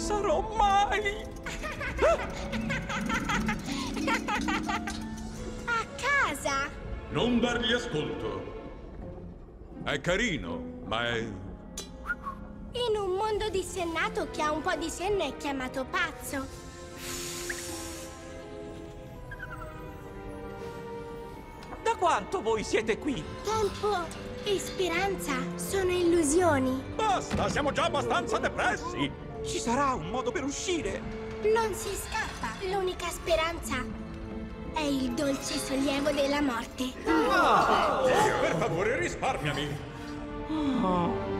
sarò mai. A casa? Non dargli ascolto. È carino, ma è... In un mondo dissennato chi ha un po' di senno è chiamato pazzo. Da quanto voi siete qui? Tempo e speranza sono illusioni. Basta, siamo già abbastanza depressi. Ci sarà un modo per uscire. Non si scappa. L'unica speranza è il dolce sollievo della morte. Per favore, risparmiami. Oh.